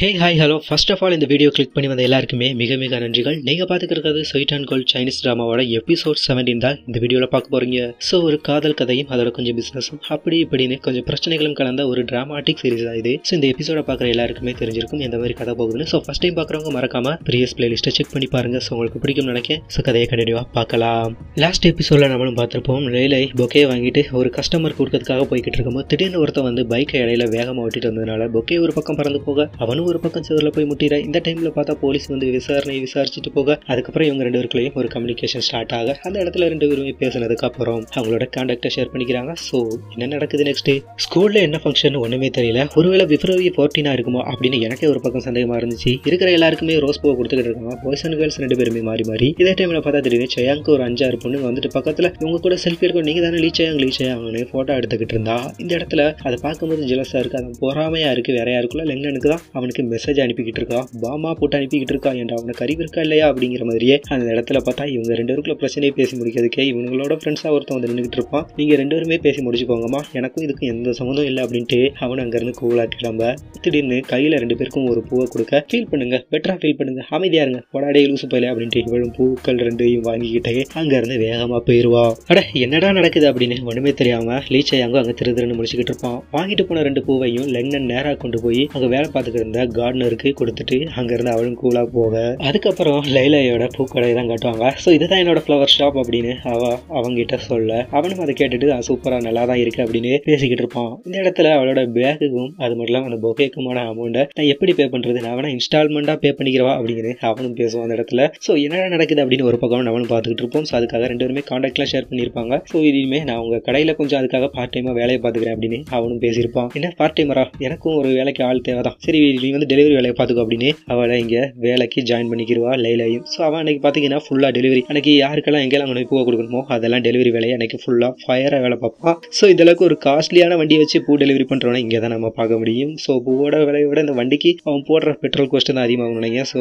Hey hi hello first of all இந்த video click பண்ணி வந்த எல்லாருக்குமே மிக மிக நன்றிகள். நீங்கள் பார்த்துக்கிறது ஸ்வீட் அண்ட் கோல்ட் சைனீஸ் ட்ராமாவோட எபிசோட் செவன்டீன் தான் இந்த வீடியோவில் பார்க்க போகிறீங்க ஸோ ஒரு காதல் கதையும் அதோட கொஞ்சம் பிஸ்னஸும் அப்படி இப்படின்னு கொஞ்சம் பிரச்சனைகளும் கலந்த ஒரு டிராமாட்டிக் சீரிஸ் தான் இது. ஸோ இந்த எபிசோட பார்க்குற எல்லாருக்குமே தெரிஞ்சிருக்கும் எந்த மாதிரி கதை போகுதுன்னு. ஸோ ஃபஸ்ட் டைம் பார்க்குறவங்க மறக்காம ப்ரீவியஸ் பிளேலிஸ்ட்டை செக் பண்ணி பாருங்க. ஸோ உங்களுக்கு பிடிக்கும் நினைக்க ஸோ கதையை கண்டினியூவாக பார்க்கலாம். லாஸ்ட் எபிசோடில் நம்மளும் பார்த்துருப்போம். லேலை பொக்கே வாங்கிட்டு ஒரு கஸ்டமர் கொடுக்கறதுக்காக போய்கிட்டு இருக்கும்போது திடீர்னு ஒருத்தன் வந்து பைக்கை இடையில வேகமாக ஓட்டிட்டு வந்ததுனால பொக்கே ஒரு பக்கம் பறந்து போக அவனும் ஒரு பக்கம் சிவரில் போய் முட்டிட. இந்த டைமில் பார்த்தா போலீஸ் வந்து விசாரணையை விசாரிச்சுட்டு போக அதுக்கப்புறம் இவங்க ரெண்டு பேருக்குள்ளேயும் ஒரு கம்யூனிகேஷன் ஸ்டார்ட் ஆக அந்த இடத்துல ரெண்டு பேருமே பேசினதுக்கு அப்புறம் அவங்களோட கான்டாக்டை ஷேர் பண்ணிக்கிறாங்க. ஸோ என்ன நடக்குது நெக்ஸ்ட் ஸ்கூலில் என்ன ஃபங்க்ஷன் ஒன்றுமே தெரியல. ஒருவேளை பிப்ரவரி ஃபோர்டீனாக இருக்குமோ அப்படின்னு எனக்கே ஒரு பக்கம் சந்தேகமாக இருந்துச்சு. இருக்கிற எல்லாருக்குமே ரோஸ் பூவை கொடுத்துக்கிட்டு இருக்காங்க. பாய்ஸ் அண்ட் கேர்ள்ஸ் ரெண்டு பேருமே மாறி மாறி. இதே டைமில் பார்த்தா தெரியுது சயாங்க்கு ஒரு அஞ்சாறு பொண்ணு வந்துட்டு பக்கத்தில் இவங்க கூட செல்ஃபி எடுக்கும் நீங்கள் தானே லீ ஜெயாங் லீ ஃபோட்டோ எடுத்துக்கிட்டு இருந்தா. இந்த இடத்துல அதை பார்க்கும்போது ஜெலஸாக இருக்குது அது பொறாமையாக இருக்குது வேற யாருக்குள்ள லெங்கனுக்கு தான் அவனுக்கு மெசேஜ் அனுப்பிக்கிட்டு இருக்கா பாமா போட்டு அனுப்பிக்கிட்டு இருக்கா என்ற அவனுக்கு அறிவு இருக்கா இல்லையா அப்படிங்கிற மாதிரியே அந்த இடத்துல பார்த்தா இவங்க ரெண்டு பேருக்குள்ள பிரச்சனையை பேசி முடிக்கிறதுக்கே இவங்களோட ஃப்ரெண்ட்ஸாக ஒருத்தன் வந்து நின்றுட்டு இருப்பான். நீங்கள் ரெண்டு பேருமே பேசி முடிச்சுக்கோங்கம்மா. எனக்கும் இதுக்கும் எந்த சம்மந்தம் இல்லை அப்படின்ட்டு அவன் அங்கேருந்து கூலாட்டி கிளம்ப திடீர்னு கையில் ரெண்டு பேருக்கும் ஒரு பூவை கொடுக்க ஃபீல் பண்ணுங்க. பெட்டராக ஃபீல் பண்ணுங்க. அமைதியாக இருங்க. போடாடே லூசு போயில அப்படின்ட்டு இவளும் பூக்கள் ரெண்டையும் வாங்கிக்கிட்டே அங்கேருந்து வேகமாக போயிடுவா அட என்னடா நடக்குது அப்படின்னு ஒன்றுமே தெரியாமல் லீச்சையாங்க அங்கே திரு திருன்னு முடிச்சுக்கிட்டு இருப்பான். வாங்கிட்டு போன ரெண்டு பூவையும் லெங்கன் நேராக கொண்டு போய் அங்கே வேலை பார்த்துக்கிட்டு இருந்த கார்டனருக்கு கொடுத்துட்டு அங்கேருந்து அவளும் கூலாக போக. அதுக்கப்புறம் லைலாயோட பூக்கடை தான் காட்டுவாங்க. ஸோ இதுதான் என்னோட ஃப்ளவர் ஷாப் அப்படின்னு அவ அவங்கிட்ட சொல்ல. அவனும் அதை கேட்டுட்டு சூப்பராக நல்லா தான் இருக்குது அப்படின்னு பேசிக்கிட்டு இருப்பான். இந்த இடத்துல அவளோட பேக்குக்கும் அது மட்டும் இல்லாமல் அந்த பொக்கேக்குமான அமௌண்ட்டை நான் எப்படி பே பண்ணுறது நான் வேணா இன்ஸ்டால்மெண்ட்டாக பே பண்ணிக்கிறவா? அப்படின்னு அவனும் பேசுவான் அந்த இடத்துல. ஸோ என்னடா நடக்குது அப்படின்னு ஒரு பக்கம் அவனும் பார்த்துக்கிட்டு இருப்போம். ஸோ அதுக்காக ரெண்டு பேருமே காண்டாக்ட்லாம் ஷேர் பண்ணியிருப்பாங்க. ஸோ இனிமே நான் உங்கள் கடையில் கொஞ்சம் அதுக்காக பார்ட் டைமாக வேலையை பார்த்துக்கிறேன் அப்படின்னு அவனும் பேசியிருப்பான். என்ன பார்ட் டைமரா எனக்கும் ஒரு வேலைக்கு ஆள் தேவை தான் சரி நீ வந்து டெலிவரி வேலையை பார்த்துக்கோ அப்படின்னு அவளை இங்கே வேலைக்கு ஜாயின் பண்ணிக்கிடுவா லைலையும். ஸோ அவன் அன்னைக்கு பார்த்தீங்கன்னா ஃபுல்லாக டெலிவரி அன்னைக்கு யாருக்கெல்லாம் எங்கெல்லாம் கொண்டு பூவை கொடுக்கணுமோ அதெல்லாம் டெலிவரி வேலையை அன்னைக்கு ஃபுல்லாக ஃபயராக வேலை பார்ப்பான் ஸோ இதெல்லாம் ஒரு காஸ்ட்லியான வண்டியை வச்சு பூ டெலிவரி பண்ணுறவனை இங்கே தான் நம்ம பார்க்க முடியும். ஸோ பூவோட விலையை விட இந்த வண்டிக்கு அவன் போடுற பெட்ரோல் கோஸ்ட் தான் அதிகமாகும் நினைங்க ஸோ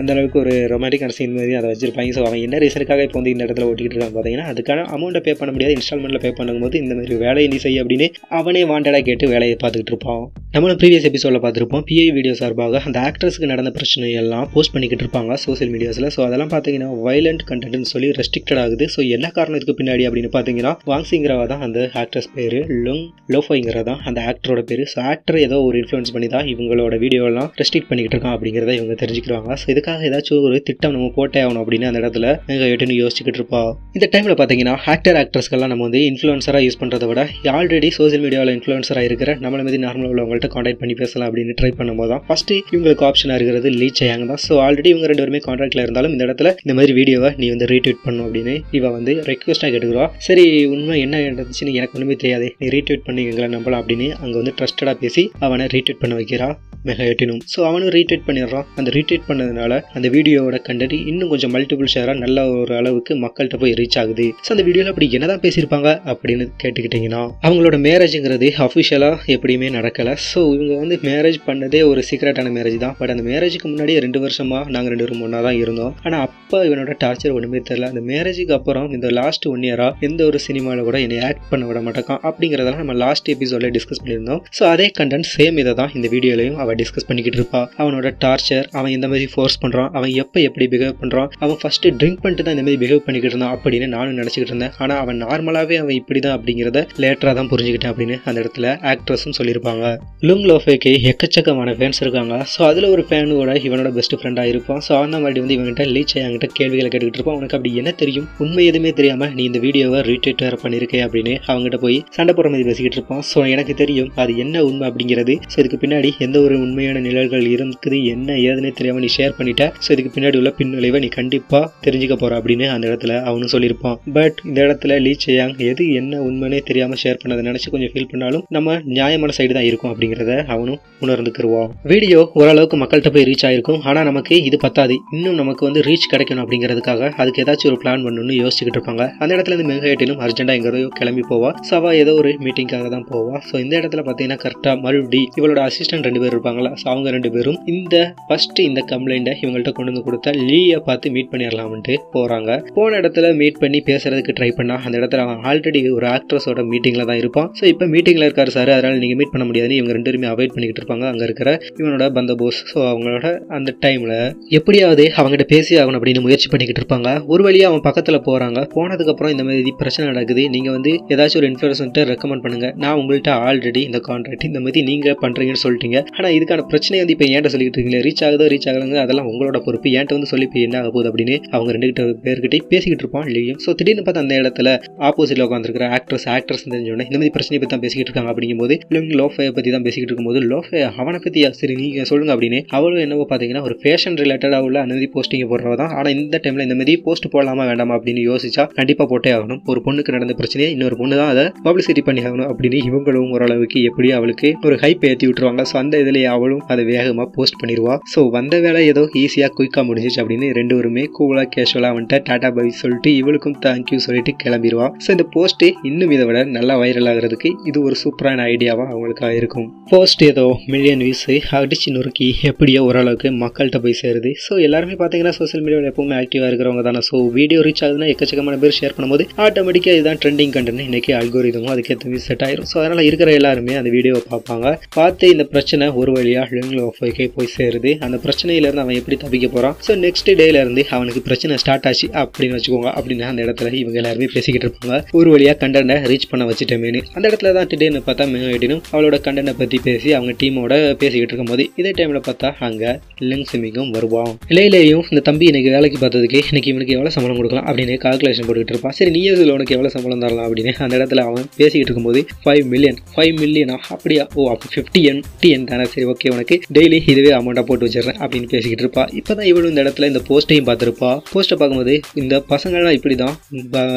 அந்த அளவுக்கு ஒரு ரொமான்டிக் சீன் மாதிரி அதை வச்சிருப்பாங்க. ஸோ அவன் என்ன ரீசனுக்காக இப்போ வந்து இந்த இடத்துல ஓட்டிக்கிட்டு இருக்கான் பார்த்தீங்கன்னா அதுக்கான அமௌண்ட்டை பே பண்ண முடியாது. இன்ஸ்டால்மெண்ட்டில் பே பண்ணும்போது இந்த மாதிரி வேலையை நீ செய்ய அப்படின்னு அவனே வாண்டடாக கேட்டு வேலையை பார்த்துக்கிட்டு இருப்பான். நம்மளும் ப்ரீவியஸ் எபிசோடில் பார்த்துருப்போம். பிஐ வீடியோ சார்பாக அந்த ஆக்ட்ரஸ்க்கு நடந்த பிரச்சனை எல்லாம் போஸ்ட் பண்ணிக்கிட்டு இருப்பாங்க சோசியல் மீடியாஸில் ஸோ அதெல்லாம் பார்த்தீங்கன்னா வைலண்ட் கண்டென்ட்னு சொல்லி ரெஸ்ட்ரிக்டட் ஆகுது. ஸோ என்ன காரணத்துக்கு பின்னாடி அப்படின்னு பார்த்தீங்கன்னா வாங்ஸிங்கிறவா தான் அந்த ஆக்ட்ரஸ் பேர். லுங் லோஃபோங்கிறதா தான் அந்த ஆக்டரோட பேர். ஸோ ஆக்டர் ஏதோ ஒரு இன்ஃப்ளூயன்ஸ் பண்ணி தான் இவங்களோட வீடியோலாம் ரெஸ்ட்ரிக்ட் பண்ணிக்கிட்டு இருக்கான் அப்படிங்கிறத இவங்க தெரிஞ்சுக்கிறாங்க ஸோ இதுக்காக ஏதாச்சும் ஒரு திட்டம் நம்ம போட்டே ஆகணும் அப்படின்னு அந்த இடத்துல எங்க எட்டுன்னு யோசிச்சுக்கிட்டு இருப்பா. இந்த டைமில் பார்த்தீங்கன்னா ஆக்டர் ஆக்ட்ரஸ்க்கெல்லாம் நம்ம வந்து இன்ஃப்ளூன்சராக யூஸ் பண்ணுறத விட ஆல்ரெடி சோசியல் மீடியாவில் இன்ஃப்ளூன்சராக இருக்கிற நம்மள மீது நார்மலாக உள்ளவங்கள்ட்ட காண்டாக்ட் பண்ணி பேசலாம் அப்படின்னு ட்ரை பண்ணும்போது ஃபர்ஸ்ட் இவங்களுக்கு ஆப்ஷனாக இருக்கிறது லீச் சயாங் தான். ஸோ ஆல்ரெடி இவங்க ரெண்டு பேருமே கான்ட்ராக்டில் இருந்தாலும் இந்த இடத்துல இந்த மாதிரி வீடியோவை நீ வந்து ரீட்வீட் பண்ணும் அப்படின்னு இவ வந்து ரெக்வஸ்ட்டாக கேட்டுக்கிறா. சரி உண்மை என்ன நடந்துச்சுன்னு எனக்கு ஒன்றுமே தெரியாது. நீ ரீட்வீட் பண்ணி எங்களை நம்பலாம் அப்படின்னு அங்கே வந்து ட்ரஸ்டடாக பேசி அவனை ரீட்வீட் பண்ண வைக்கிறா மெகா எட்டினும். ஸோ அவனும் ரீட்வீட் பண்ணிடுறான். அந்த ரீட்வீட் பண்ணதுனால அந்த வீடியோவோட கண்டென்ட் இன்னும் கொஞ்சம் மல்டிபிள் ஷேராக நல்ல ஒரு அளவுக்கு மக்கள்கிட்ட போய் ரீச் ஆகுது. ஸோ அந்த வீடியோவில் அப்படி என்னதான் பேசியிருப்பாங்க அப்படின்னு கேட்டுக்கிட்டிங்கன்னா அவங்களோட மேரேஜுங்கிறது அஃபிஷியலாக எப்படியுமே நடக்கலை. ஸோ இவங்க வந்து மேரேஜ் பண்ணதே ஒரு சீக்ரெட்டான மேரேஜ் தான். பட் அந்த மேரேஜுக்கு முன்னாடியே ரெண்டு வருஷமாக நாங்கள் ரெண்டு பேரும் ஒன்றா தான் இருந்தோம். ஆனால் அப்போ இவனோட டார்ச்சர் ஒன்றுமே தெரியல. அந்த மேரேஜுக்கு அப்புறம் இந்த லாஸ்ட் ஒன் இயராக எந்த ஒரு சினிமாவில் கூட என்னை ஆக்ட் பண்ண விட மாட்டேக்கான் அப்படிங்கிறதெல்லாம் நம்ம லாஸ்ட் எபிசோடில் டிஸ்கஸ் பண்ணியிருந்தோம். ஸோ அதே கண்டென்ட் சேம் இதை தான் இந்த வீடியோலையும் அவள் டிஸ்கஸ் பண்ணிக்கிட்டு இருப்பா. அவனோட டார்ச்சர் அவன் இந்த மாதிரி ஃபோர்ஸ் பண்ணுறான் அவன் எப்போ எப்படி பிஹேவ் பண்ணுறான் அவன் ஃபஸ்ட்டு ட்ரிங்க் பண்ணிட்டு தான் இந்த மாதிரி பிஹேவ் பண்ணிக்கிட்டு இருந்தான் அப்படின்னு நானும் நினச்சிக்கிட்டு இருந்தேன். ஆனால் அவன் நார்மலாகவே அவன் இப்படி தான் அப்படிங்கிறத லேட்டராக தான் புரிஞ்சுக்கிட்டேன் அப்படின்னு அந்த இடத்துல ஆக்ட்ரஸும் சொல்லியிருப்பாங்க. லுங் லோஃபேக்கு எக்கச்சக்கமான ஃபேன்ஸ் இருக்காங்க ஸோ அதில் ஒரு ஃபேனோட இவனோட பெஸ்ட் ஃப்ரெண்டாக இருப்பான். ஸோ அந்த மாதிரி வந்து இவன்கிட்ட லீச் என்கிட்ட கேள்விகளை கேட்டுக்கிட்டு இருப்பான். உனக்கு அப்படி என்ன தெரியும்? உண்மை எதுவுமே தெரியாமல் நீ இந்த வீடியோவை ரீட்வீட் வேறு பண்ணியிருக்கே அப்படின்னு அவங்ககிட்ட போய் சண்டை போடுற மாதிரி பேசிக்கிட்டு இருப்பான். ஸோ எனக்கு தெரியும் அது என்ன உண்மை அப்படிங்கிறது. ஸோ இதுக்கு பின்னாடி எந்த ஒரு உண்மையான நிழல்கள் இருக்குது என்ன ஏதுன்னே தெரியாமல் நீ ஷேர் பண்ணிட்ட. ஸோ இதுக்கு பின்னாடி உள்ள பின்விளைவை நீ கண்டிப்பாக தெரிஞ்சுக்க போகிற அப்படின்னு அந்த இடத்துல அவனும் சொல்லியிருப்பான். பட் இந்த இடத்துல லீச் யாங் எது என்ன உண்மைனே தெரியாமல் ஷேர் பண்ணதை நினச்சி கொஞ்சம் ஃபீல் பண்ணாலும் நம்ம நியாயமான சைடு தான் இருக்கும் அப்படிங்கிறத அவனும் உணர்ந்துக்கிருவான். வீடியோ ஓரளவுக்கு மக்கள்கிட்ட போய் ரீச் ஆயிருக்கும். ஆனால் நமக்கு இது பத்தாது. இன்னும் நமக்கு வந்து ரீச் கிடைக்கணும் அப்படிங்கிறதுக்காக அதுக்கு ஏதாச்சும் ஒரு பிளான் பண்ணணும்னு யோசிச்சுக்கிட்டு இருப்பாங்க. அந்த இடத்துல இருந்து மெகேட்டிலும் அர்ஜென்ட்டாக எங்கேயோ கிளம்பி போவா. ஸோ அவள் ஏதோ ஒரு மீட்டிங்காக தான் போவா. ஸோ இந்த இடத்துல பார்த்தீங்கன்னா கரெக்டாக மறுபடி இவளோட அசிஸ்டன்ட் ரெண்டு பேர் இருப்பாங்களா? ஸோ அவங்க ரெண்டு பேரும் இந்த ஃபர்ஸ்ட் இந்த கம்ப்ளைண்ட்டை இவங்கள்ட்ட கொண்டு வந்து கொடுத்தா லீயை பார்த்து மீட் பண்ணிடலாம்ட்டு போகிறாங்க போன இடத்துல மீட் பண்ணி பேசுறதுக்கு ட்ரை பண்ணா அந்த இடத்துல அவன் ஆல்ரெடி ஒரு ஆக்ட்ரஸோட மீட்டிங்கில் தான் இருப்பான். ஸோ இப்போ மீட்டிங்கில் இருக்காரு சார். அதனால் நீங்கள் மீட் பண்ண முடியாதுன்னு இவங்க ரெண்டு பேருமே அவாய்ட் பண்ணிக்கிட்டு இருப்பாங்க. அங்கே இருக்கிற இவனோட பந்தபோஸ் ஸோ அவங்களோட அந்த டைமில் எப்படியாவது அவங்ககிட்ட பேசி ஆகணும் அப்படின்னு முயற்சி பண்ணிக்கிட்டு இருப்பாங்க. ஒரு வழியாக அவன் பக்கத்தில் போகிறாங்க போனதுக்கப்புறம் இந்த மாதிரி பிரச்சனை நடக்குது. நீங்கள் வந்து ஏதாச்சும் ஒரு இன்ஃப்ளூயன்ஸ்ட்டு ரெக்கமெண்ட் பண்ணுங்கள் நான் உங்கள்கிட்ட ஆல்ரெடி இந்த கான்ட்ராக்ட் இந்த மாதிரி நீங்கள் பண்ணுறீங்கன்னு சொல்லிட்டீங்க. ஆனால் இதுக்கான பிரச்சனை வந்து இப்போ ஏன்ட்ட சொல்லிட்டு இருக்கீங்களே ரீச் ஆகுதோ ரீச் ஆகலங்க அதெல்லாம் உங்களோட பொறுப்பு. ஏன்ட்ட வந்து சொல்லி இப்போ என்ன ஆக போகுது அப்படின்னு அவங்க ரெண்டு கிட்ட பேர்கிட்ட பேசிக்கிட்டு இருப்பான் இல்லையும் ஸோ திடீர்னு பார்த்து அந்த இடத்துல ஆப்போசிட்டில் உட்காந்துருக்கிற ஆக்ட்ரஸ் ஆக்ட்ரஸ் தெரிஞ்சோடனே இந்த மாதிரி பிரச்சனையை பற்றி தான் பேசிக்கிட்டு இருக்காங்க அப்படிங்கும்போது இவங்க லோஃபையை பற்றி தான் பேசிக்கிட்டு இருக்கும்போது லோஃபை அவனை பற்றி சரி நீங்கள் சொல்லுங்க அப்படின்னு. அவளும் என்னவோ பார்த்தீங்கன்னா ஒரு ஃபேஷன் ரிலேட்டடாக உள்ள அந்த மாதிரி போஸ்டிங் போடுறவ தான். ஆனால் இந்த டைமில் இந்த மாதிரி போஸ்ட் போடலாமா வேண்டாமா அப்படின்னு யோசிச்சா கண்டிப்பாக போட்டே ஆகணும். ஒரு பொண்ணுக்கு நடந்த பிரச்சனையை இன்னொரு பொண்ணு தான் அதை பப்ளிசிட்டி பண்ணி ஆகணும் அப்படின்னு இவங்களும் ஓரளவுக்கு எப்படியும் அவளுக்கு ஒரு ஹைப் ஏற்றி விட்டுருவாங்க. ஸோ அந்த இதுலேயே அவளும் அதை வேகமாக போஸ்ட் பண்ணிடுவா. ஸோ வந்த வேலை ஏதோ ஈஸியாக குயிக்காக முடிஞ்சிச்சு அப்படின்னு ரெண்டு பேருமே கூலாக கேஷுவலாக வந்துட்டு டாடா பை சொல்லிட்டு இவளுக்கும் தேங்க்யூ சொல்லிட்டு கிளம்பிடுவா. ஸோ இந்த போஸ்ட்டு இன்னும் இதை விட நல்லா வைரல் ஆகிறதுக்கு இது ஒரு சூப்பரான ஐடியாவாக அவங்களுக்கு இருக்கும். போஸ்ட் ஏதோ மில்லியன் வியூஸ் அடிச்சு நொறுக்கி எப்படியோ ஓரளவுக்கு மக்கள்கிட்ட போய் சேருது. ஸோ எல்லாருமே பார்த்தீங்கன்னா சோஷியல் மீடியாவில் எப்பவுமே ஆக்டிவாக இருக்கிறவங்க தானே. ஸோ வீடியோ ரீச் ஆகுதுன்னா எக்கச்சக்கமான பேர் ஷேர் பண்ணும்போது ஆட்டோமேட்டிக்காக இதுதான் ட்ரெண்டிங் கண்டென்ட் இன்னைக்கு அல்கோரிதமும் அதுக்கேற்ற மாதிரி செட் ஆயிரும். ஸோ அதனால் இருக்கிற எல்லாருமே அந்த வீடியோவை பார்ப்பாங்க. பார்த்து இந்த பிரச்சனை ஒரு வழியாக லிங்கில் ஆஃபைக்கே போய் சேருது. அந்த பிரச்சனையிலேருந்து அவன் எப்படி தப்பிக்க போகிறான் ஸோ நெக்ஸ்ட் டேலேருந்து அவனுக்கு பிரச்சனை ஸ்டார்ட் ஆச்சு அப்படின்னு வச்சுக்கோங்க. அப்படின்னு அந்த இடத்துல இவங்க எல்லாருமே பேசிக்கிட்டு இருப்பாங்க. ஒரு வழியாக கண்டென்ட்டை ரீச் பண்ண வச்சுட்டேமேனு அந்த இடத்துல தான் திடீர்னு பார்த்தா மேடினும் அவளோட கண்டென்ட்டை பற்றி பேசி அவங்க டீமோட பேசிக்கிட்டு இருக்கும்போது இதே டைமில் பார்த்தா அங்கே லிங் சிமிங்கும் வருவான். இலையிலேயும் இந்த தம்பி இன்னைக்கு வேலைக்கு பார்த்ததுக்கு இன்னைக்கு இவனுக்கு எவ்வளோ சம்பளம் கொடுக்கலாம் அப்படின்னு கால்குலேஷன் போட்டுக்கிட்டு இருப்பான். சரி நீயே இதில் உனக்கு எவ்வளோ சம்பளம் தரலாம் அப்படின்னு அந்த இடத்துல அவன் பேசிக்கிட்டு இருக்கும்போது ஃபைவ் மில்லியன் ஃபைவ் மில்லியனா அப்படியா? ஓ அப்போ ஃபிஃப்டி என் டி என் தானே? சரி ஓகே உனக்கு டெய்லி இதுவே அமௌண்ட்டாக போட்டு வச்சிடுறேன் அப்படின்னு பேசிக்கிட்டு இருப்பா. இப்போ தான் இவளும் இந்த இடத்துல இந்த போஸ்ட்டையும் பார்த்துருப்பா. போஸ்ட்டை பார்க்கும்போது இந்த பசங்கள்லாம் இப்படி தான்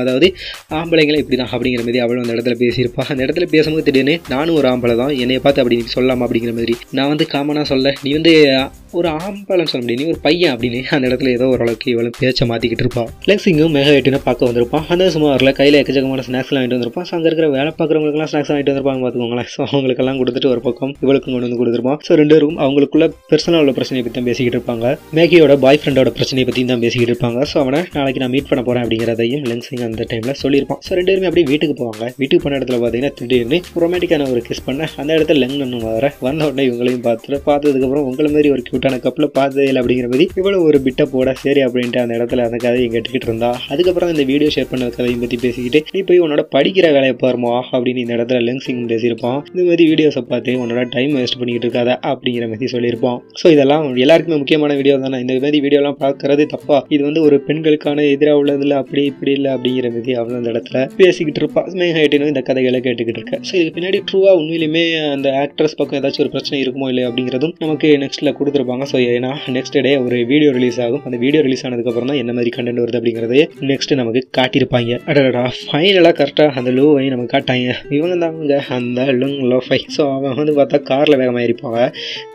அதாவது ஆம்பளைங்களாம் இப்படி தான் அப்படிங்கிற மாதிரி அவளும் அந்த இடத்துல பேசியிருப்பா. அந்த இடத்துல பேசும்போது திடீர்னு நானும் ஒரு ஆம்பளை தான் என்னைய பார்த்து அப்படி நீ அப்படிங்கிற மாதிரி நான் வந்து காமனாக சொல்ல நீ வந்து ஒரு ஆம்பளம் சொல்ல முடியும் நீ ஒரு பையன் அப்படின்னு. அந்த இடத்துல ஏதோ ஓரளவுக்கு இவ்வளோ பேச்சை மாற்றிக்கிட்டு இருப்பான். லெக்ஸிங்கும் மெகா எட்டுன்னு பார்க்க வந்திருப்பான். அந்த சும்மா வரல கையில் எக்கச்சக்கமான ஸ்நாக்ஸ்லாம் வாங்கிட்டு வந்திருப்பான். ஸோ அங்கே இருக்கிற வேலை பார்க்குறவங்களுக்குலாம் ஸ்நாக்ஸ் வாங்கிட்டு வந்திருப்பாங்க பார்த்துக்கோங்களேன் ஸோ அவங்களுக்கெல்லாம் கொடுத்துட்டு ஒரு பக்கம் இவளுக்கும் கொண்டு வந்து கொடுத்துருப்பான். ஸோ ரெண்டு பேரும் அவங்களுக்குள்ள பெர்சனல் உள்ள பிரச்சனையை பற்றி தான் பேசிக்கிட்டு இருப்பாங்க. மேகியோட பாய் ஃப்ரெண்டோட பிரச்சனையை பற்றி தான் பேசிக்கிட்டு இருப்பாங்க. ஸோ அவனை நாளைக்கு நான் மீட் பண்ண போகிறேன் அப்படிங்கிறதையும் லெங்ஸிங் அந்த டைமில் சொல்லியிருப்பான். ஸோ ரெண்டு பேருமே அப்படியே வீட்டுக்கு போவாங்க. வீட்டுக்கு போன இடத்துல பார்த்தீங்கன்னா திடீர்னு ரொமாட்டிக்கான ஒரு கிஸ் பண்ண அந்த இடத்துல லெங் ஒன்று வர வந்த உடனே இவங்களையும் பார்த்து பார்த்துட்டு பார்த்ததுக்கப்புறம் உங்களை மாதிரி ஒரு க்யூட்டான கப்பில் பார்த்ததே இல்லை அப்படிங்கிற மாதிரி இவ்வளோ ஒரு பிட்டை போட சரி அப்படின்ட்டு அந்த இடத்துல அந்த கதையை கேட்டுக்கிட்டு இருந்தா. அதுக்கப்புறம் இந்த வீடியோ ஷேர் பண்ண கதையை பற்றி பேசிக்கிட்டு நீ போய் உன்னோட படிக்கிற வேலையை பாருமா அப்படின்னு இந்த இடத்துல லென்சிங் பேசியிருப்பான். இந்த மாதிரி வீடியோஸை பார்த்து உன்னோட டைம் வேஸ்ட் பண்ணிக்கிட்டு இருக்காத அப்படிங்கிற மாதிரி சொல்லியிருப்பான். ஸோ இதெல்லாம் எல்லாருக்குமே முக்கியமான வீடியோ தானே. இந்த மாதிரி வீடியோலாம் பார்க்கறது தப்பா. இது வந்து ஒரு பெண்களுக்கான எதிராக உள்ளதில்ல அப்படி இப்படி இல்லை அப்படிங்கிற மாதிரி அவ்வளோ அந்த இடத்துல பேசிக்கிட்டு இருப்பான். மேகாயிட்டினும் இந்த கதைகளை கேட்டுக்கிட்டு இருக்கேன் ஸோ இதுக்கு பின்னாடி ட்ரூவாக உண்மையிலுமே அந்த ஆக்ட்ரஸ் பக்கம் ஏதாச்சும் ஒரு பிரச்சனை இருக்குமோ இல்லையா அப்படிங்கிறதும் நமக்கு நெக்ஸ்ட்டில் கொடுத்துருப்பாங்க. ஸோ ஏன்னா நெக்ஸ்ட் டே ஒரு வீடியோ ரிலீஸ் ஆகும். அந்த வீடியோ ரிலீஸ் ஆனதுக்கப்புறம் தான் என்ன மாதிரி கண்டென்ட் வருது அப்படிங்கிறதே நெக்ஸ்ட் நமக்கு காட்டியிருப்பாங்க. அடடா ஃபைனலாக கரெக்டாக அந்த லோவை நமக்கு காட்டாங்க இவங்க தான் அவங்க அந்த லுங் லோ ஃபை ஸோ அவன் வந்து பார்த்தா காரில் வேகமாக இருப்பாங்க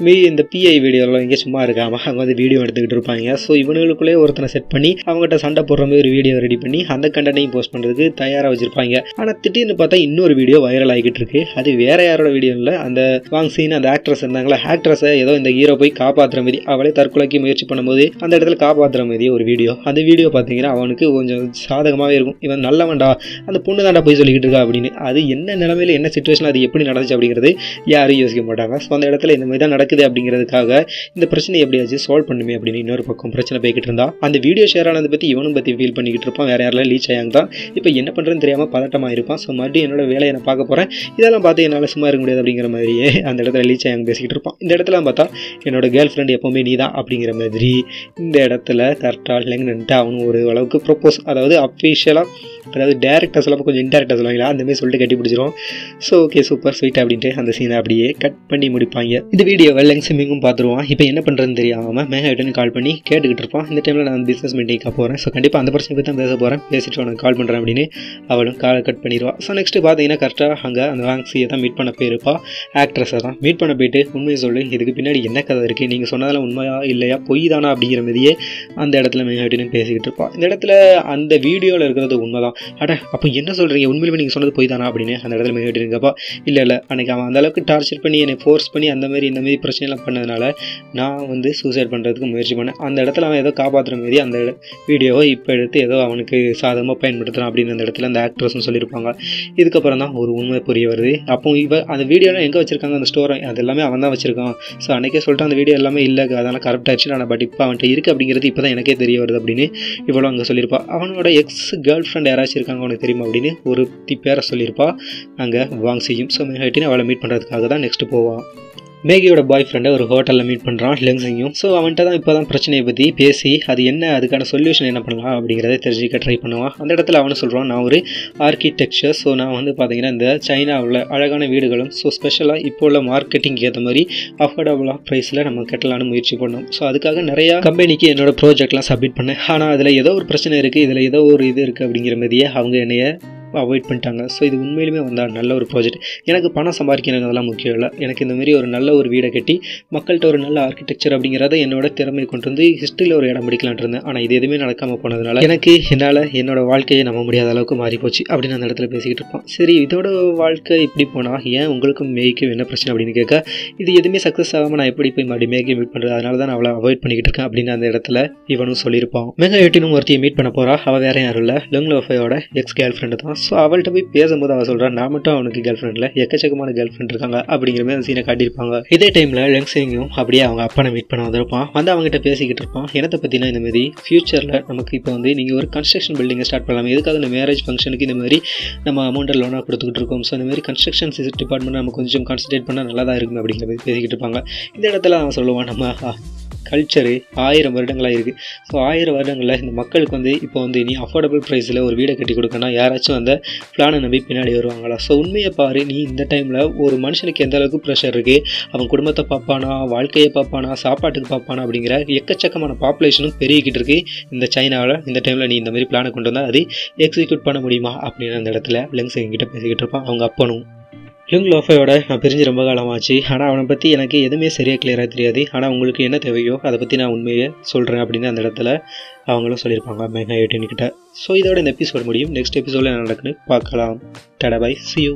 மீ இந்த பிஐ வீடியோலாம் இங்கே சும்மா இருக்காம அவங்க வந்து வீடியோ எடுத்துக்கிட்டு இருப்பாங்க. ஸோ இவனுக்குள்ளே ஒருத்தனை செட் பண்ணி அவங்ககிட்ட சண்டை போடுற மாதிரி ஒரு வீடியோ ரெடி பண்ணி அந்த கண்டென்ட்டையும் போஸ்ட் பண்ணுறதுக்கு தயாராக வச்சிருப்பாங்க. ஆனால் திடீர்னு பார்த்தா இன்னொரு வீடியோ வைரல் ஆகிட்டு இருக்கு. அது வேற யாரோட வீடியோ இல்லை. அந்த வாங் சீன் அந்த ஆக்ட்ரஸ் இருந்தாங்களா ஆக்ட்ரஸை ஏதோ இந்த ஹீரோ போய் காப்பாற்றுற மாதிரி அவளே தற்கொலைக்கு முயற்சி பண்ணும்போது அந்த இடத்துல காப்பாற்றுற மாதிரி ஒரு வீடியோ அந்த வீடியோ பார்த்தீங்கன்னா அவனுக்கு கொஞ்சம் சாதகமாகவே இருக்கும். இவன் நல்லவன்டா அந்த பொண்ணு தாண்டா போய் சொல்லிக்கிட்டு இருக்கா அப்படின்னு. அது என்ன நிலமையில என்ன சுச்சுவேஷன் அது எப்படி நடந்துச்சு அப்படிங்கிறது யாரும் யோசிக்க மாட்டாங்க. ஸோ அந்த இடத்துல இந்த மாதிரி தான் நடக்குது அப்படிங்கிறதுக்காக இந்த பிரச்சனை எப்படியாச்சும் சால்வ் பண்ணுமே அப்படின்னு இன்னொரு பக்கம் பிரச்சனை போய்கிட்டு இருந்தா. அந்த வீடியோ ஷேர் ஆனதை பற்றி இவனும் பற்றி ஃபீல் பண்ணிக்கிட்டு இருப்பான். வேறு யாரெல்லாம் லீச் ஆயாங்க தான். இப்போ என்ன பண்ணுறதுன்னு தெரியாமல் பதட்டமாக இருப்பான். ஸோ மறுபடியும் என்னோட வேலையை நான் பார்க்க போகிறேன் இதெல்லாம் பார்த்து என்னால் சும்மா இருக்க முடியாது அப்படிங்கிற மாதிரியே அந்த இடத்துல லீச் ஆயாங்க பேசிக்கிட்டு இருப்பான். இந்த இடத்துல பார்த்தா என்னோட கேர்ள் ஃப்ரெண்ட் எப்போவுமே நீ தான் அப்படிங்கிற மாதிரி இந்த இடத்துல கரெக்டாக இல்லைங்கன்ட்டு அவனு ஒரு அளவுக்கு ப்ரொப்போஸ் அதாவது அஃபிஷியலாக அதாவது டேரக்டாக சொல்லாமல் கொஞ்சம் இன்டேரக்டாக சொல்லுவாங்களா அந்தமாரி சொல்லிட்டு கட்டி பிடிச்சிரும் ஸோ ஓகே சூப்பர் ஸ்வீட் அப்படின்ட்டு அந்த சீனை அப்படியே கட் பண்ணி முடிப்பாங்க. இந்த வீடியோவை லெங் சிம்மிங்கும் பார்த்துருவான் இப்போ என்ன பண்ணுறதுன்னு தெரியாமல் மேகாயிட்டனு கால் பண்ணி கேட்டுக்கிட்டு இருப்பான். இந்த டைமில் நான் பிஸ்னஸ் மீட்டிங்காக போகிறேன் ஸோ கண்டிப்பாக அந்த பிரச்சனை பற்றி தான் பேச போகிறேன் பேசிட்டு உனக்கு கால் பண்ணுறேன் அப்படின்னு அவளும் காலை கட் பண்ணிடுவான் ஸோ நெக்ஸ்ட்டு பார்த்தீங்கன்னா கரெக்டாக அங்கே அந்த வாங்ஸியை தான் மீட் பண்ண போயிருப்பா. ஆக்ட்ரஸை தான். மீட் பண்ண போயிட்டு உண்மையை சொல்லு. இதுக்கு பின்னாடி என்ன கதை இருக்குது நீங்கள் சொன்னதெல்லாம் உண்மையா இல்லையா? பொய் தானா அப்படிங்கிற மாதிரியே அந்த இடத்துல மெயினாக பேசிக்கிட்டு இருப்பான் இந்த இடத்துல அந்த வீடியோவில் இருக்கிறது உண்மைதான். அட அப்போ என்ன சொல்கிறீங்க உண்மையிலுமே நீங்கள் சொன்னது பொய் தானா அப்படின்னு அந்த இடத்துல மெயினாக இருக்கப்பா இல்லை இல்லை. அன்றைக்கி அவன் அந்தளவுக்கு டார்ச்சர் பண்ணி என்னை ஃபோர்ஸ் பண்ணி அந்த மாதிரி இந்த மாதிரி பிரச்சனைலாம் பண்ணதுனால நான் வந்து சூசைட் பண்ணுறதுக்கு முயற்சி பண்ணேன். அந்த இடத்துல அவன் ஏதோ காப்பாற்றுற மாரி அந்த வீடியோவை இப்போ எடுத்து ஏதோ அவனுக்கு சாதகமாக பயன்படுத்துகிறான் அப்படின்னு அந்த இடத்துல அந்த ஆக்ட்ரஸும் சொல்லியிருப்பாங்க. இதுக்கப்புறம் தான் ஒரு உண்மை புரிய வருது. அப்போ இவ அந்த வீடியோலாம் எங்கே வச்சுருக்காங்க? அந்த ஸ்டோரை அது எல்லாமே அவன் தான் வச்சிருக்கான். ஸோ அன்றைக்கே சொல்லிட்டு அந்த வீடியோ எல்லாமே இல்லை. அதெல்லாம் கரெக்ட் ஆயிடுச்சு. ஆனால் பட் இப்போ அவன்கிட்ட இருக்குது அப்படிங்கிறது இப்போ தான் எனக்கே தெரிய வருது அப்படின்னு இவ்வளோ அங்கே சொல்லியிருப்பா. அவனோட எக்ஸ் கேர்ள் ஃப்ரெண்ட் யாராச்சும் இருக்காங்க அவனுக்கு தெரியுமா அப்படின்னு ஒரு தி பேரை சொல்லியிருப்பா. அங்கே வாங் செய்யும். ஸோ மெஹாட்டின்னு அவளை மீட் பண்ணுறதுக்காக தான் நெக்ஸ்ட் போவான் மேகியோட பாய் ஃப்ரெண்டை ஒரு ஹோட்டலில் மீட் பண்ணுறான் லெங்ஸையும் ஸோ அவன்கிட்ட தான் இப்போ தான் பிரச்சனையை பற்றி பேசி அது என்ன அதுக்கான சொல்யூஷன் என்ன பண்ணலாம் அப்படிங்கிறத தெரிஞ்சுக்க ட்ரை பண்ணுவான். அந்த இடத்துல அவனு சொல்கிறான் நான் ஒரு ஆர்கிடெக்சர் ஸோ நான் வந்து பார்த்தீங்கன்னா இந்த சைனாவில் அழகான வீடுகளும் ஸோ ஸ்பெஷலாக இப்போ உள்ள மார்க்கெட்டிங் ஏற்ற மாதிரி அஃபோர்டபுளாக ப்ரைஸில் நம்ம கட்டலான்னு முயற்சி பண்ணோம். ஸோ அதுக்காக நிறையா கம்பெனிக்கு என்னோட ப்ராஜெக்ட்லாம் சப்மிட் பண்ணேன். ஆனால் அதில் ஏதோ ஒரு பிரச்சனை இருக்குது இதில் ஏதோ ஒரு இது இருக்குது அப்படிங்கிற மாதிரியே அவங்க என்னைய அவாய்ட் பண்ணிட்டாங்க. ஸோ இது உண்மையிலுமே வந்தால் நல்ல ஒரு ப்ராஜெக்ட் எனக்கு பணம் சம்பாதிக்கணும் அதெல்லாம் முக்கியம் இல்லை. எனக்கு இந்த மாதிரி ஒரு நல்ல ஒரு வீடை கட்டி மக்கள்கிட்ட ஒரு நல்ல ஆர்கிடெக்சர் அப்படிங்கிறத என்னோட திறமை கொண்டு வந்து ஹிஸ்ட்ரியில் ஒரு இடம் பிடிக்கலான் இருந்தேன். ஆனால் இது எதுவுமே நடக்காமல் போனதுனால எனக்கு என்னால் என்னோட வாழ்க்கையை நம்ப முடியாத அளவுக்கு மாறி போச்சு அப்படின்னு அந்த இடத்துல பேசிக்கிட்டு இருப்பான் சரி இதோட வாழ்க்கை இப்படி போனால் ஏன் உங்களுக்கும் மேய்க்கும் என்ன பிரச்சனை அப்படின்னு கேட்க இது எதுவுமே சக்ஸஸ் ஆகாமல் நான் எப்படி போய் மறுபடியும் மேகை மீட் பண்ணுறது அதனால தான் நான் அவளை அவாய்ட் பண்ணிக்கிட்டு இருக்கேன் அப்படின்னு அந்த இடத்துல இவனும் சொல்லியிருப்பான். மெகா எட்டினும் ஒருத்தையை மீட் பண்ண போகிறா அவள் வேற யாரும் இல்லை. லங் லோஃபையோட எக்ஸ் கேர்ள் ஃப்ரெண்டு தான். ஸோ அவள்கிட்ட போய் பேசும்போது அவன் சொல்கிறான் நான் மட்டும் அவனுக்கு கேர்ள் ஃப்ரெண்டில் எக்கச்சக்கமான கேர்ள் ஃப்ரெண்ட் இருக்காங்க அப்படிங்கிற மாதிரி அந்த சீனை காட்டியிருப்பாங்க. இதே டைமில் லெங்ஸிங்கும் அப்படியே அவங்க அப்பனை மீட் பண்ண வந்திருப்பான். வந்து அவங்ககிட்ட பேசிக்கிட்டு இருப்பான். என்னத்தை பற்றினா இந்த மாதிரி? ஃபியூச்சரில் நமக்கு இப்போ வந்து நீங்கள் ஒரு கன்ஸ்ட்ரக்ஷன் பில்டிங்கை ஸ்டார்ட் பண்ணலாம். எதுக்காக இந்த மேரேஜ் ஃபங்க்ஷனுக்கு இந்த மாதிரி நம்ம அமௌண்ட்டை லோனாக கொடுத்துக்கிட்டு இருக்கோம்? ஸோ இந்த மாதிரி கன்ஸ்ட்ரக்ஷன் டிபார்ட்மெண்ட் நம்ம கொஞ்சம் கான்சன்ட்ரேட் பண்ணால் நல்லா தான் இருக்கும் அப்படிங்கிற மாதிரி பேசிக்கிட்டு இருப்பாங்க. இந்த இடத்துல அவன் சொல்லுவான் நம்ம கல்ச்சரு ஆயிரம் வருடங்களாக இருக்குது ஸோ ஆயிரம் வருடங்களில் இந்த மக்களுக்கு வந்து இப்போ வந்து நீ அஃபோர்டபுள் ப்ரைஸில் ஒரு வீடை கட்டி கொடுக்கணும் யாராச்சும் அந்த பிளானை நம்பி பின்னாடி வருவாங்களா? ஸோ உண்மையை பாரு நீ இந்த டைமில் ஒரு மனுஷனுக்கு எந்த அளவுக்கு ப்ரெஷர் இருக்குது அவன் குடும்பத்தை பார்ப்பானா? வாழ்க்கையை பார்ப்பானா? சாப்பாட்டுக்கு பார்ப்பானா? அப்படிங்கிற எக்கச்சக்கமான பாப்புலேஷனும் பெருகிக்கிட்டு இருக்கு. இந்த சைனாவில் இந்த டைமில் நீ இந்த மாதிரி பிளானை கொண்டு வந்தால் அது எக்ஸிக்யூட் பண்ண முடியுமா? அப்படின்னு அந்த இடத்துல லெங்ஸ் எங்கிட்ட பேசிக்கிட்டு இருப்பான். அவங்க அப்பனும். லுங் லோஃபையோட நான் பிரிஞ்சு ரொம்ப காலமாச்சு. ஆனால் அவனை பற்றி எனக்கு எதுவுமே சரியாக கிளியராக தெரியாது. ஆனால் உங்களுக்கு என்ன தேவையோ அதை பற்றி நான் உண்மையை சொல்கிறேன் அப்படின்னு அந்த இடத்துல அவங்களும் சொல்லியிருப்பாங்க மெகா எயிட்டின் கிட்ட. ஸோ இதோட இந்த எபிசோட் முடியும். நெக்ஸ்ட் எபிசோடில் என்ன நடக்குன்னு பார்க்கலாம். டடா பை சி யூ